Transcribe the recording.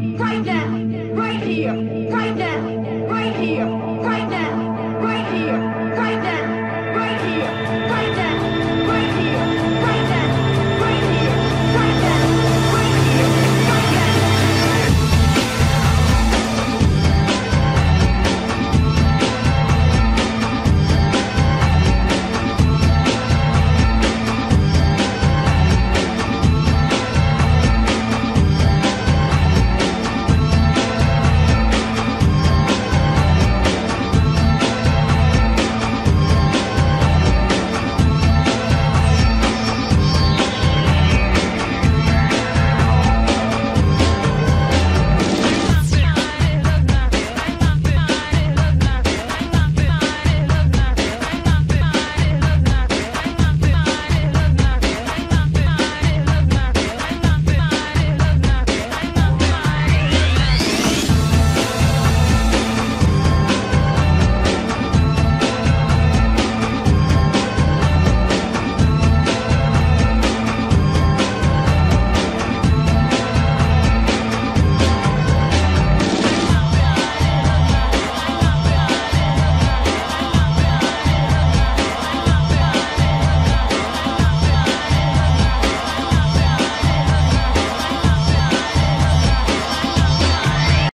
right